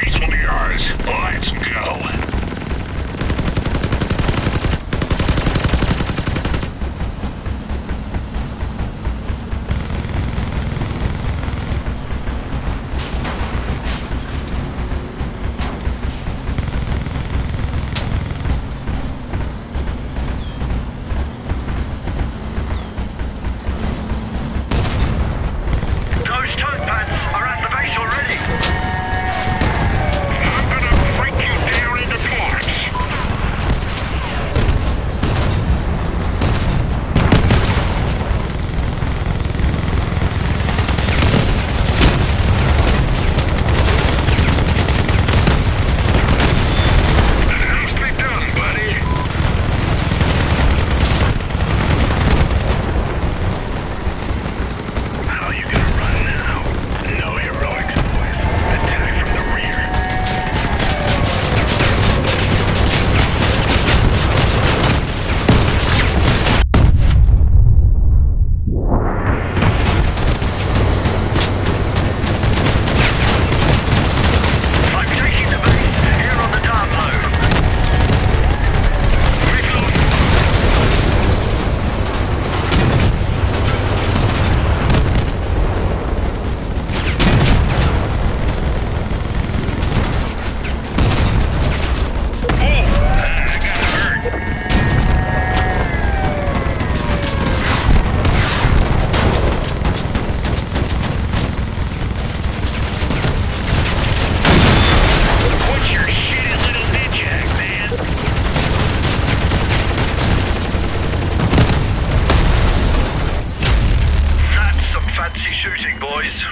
Be yours. Let's go. fancy shooting, boys.